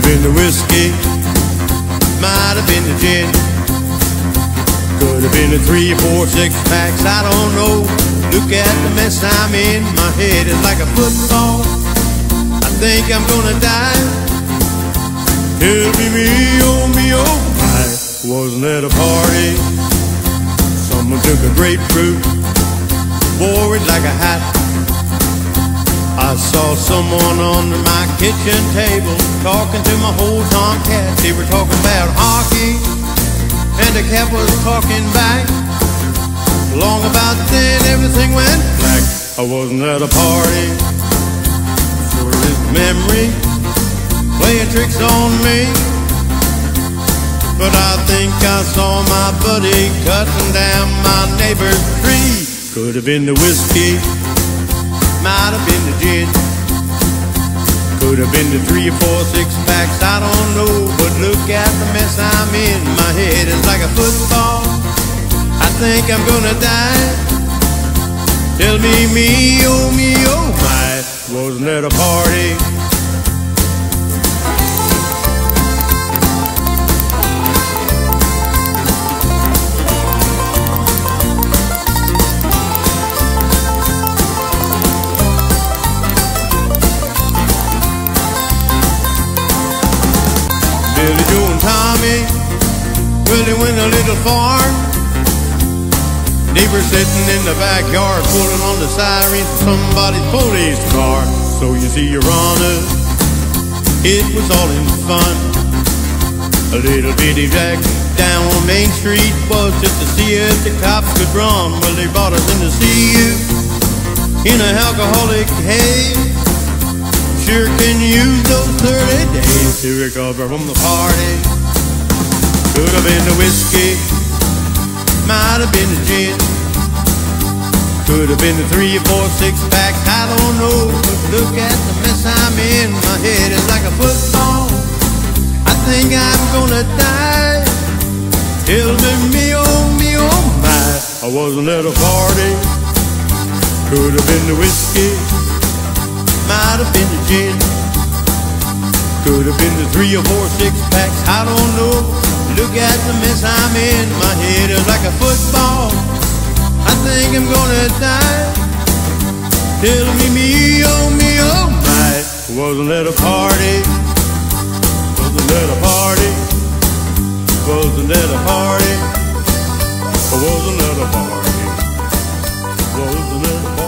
have been the whiskey, might have been the gin. Could have been the three, four, six packs, I don't know. Look at the mess I'm in, my head is like a football. I think I'm gonna die. Tell me, me, oh, me, oh, I wasn't at a party. Someone took a grapefruit, wore it like a hat. I saw someone on my kitchen table talking to my whole tomcat. They were talking about hockey, and the cat was talking back. Long about then, everything went black. I wasn't at a party. Sure is memory playing tricks on me. But I think I saw my buddy cutting down my neighbor's tree. Could have been the whiskey might have been the gin. Could have been the three or four six packs, I don't know. But look at the mess I'm in. My head is like a football. I think I'm gonna die. Tell me, me, oh, me, oh, my. Wasn't at a party. Really went a little far. Neighbor sitting in the backyard pulling on the sirens of somebody's police car. So you see, Your Honor, it was all in fun. A little bitty jack down on Main Street was just to see if the cops could run. Well, they brought us in to see you in an alcoholic haze. Sure can use those 30 days to recover from the party. Could have been the whiskey, might have been the gin. Could have been the three or four six pack, I don't know. But look at the mess I'm in. My head is like a football. I think I'm gonna die. Tell me, me, oh, me, oh, my. I wasn't at a party. Could have been the whiskey might have been the gin. Could have been the three or four six packs, I don't know. Look at the mess I'm in, my head is like a football. I think I'm gonna die. Tell me, me, oh, me, oh, my. Wasn't at a party. Wasn't at a party. Wasn't at a party. Wasn't at a party. Wasn't at a party.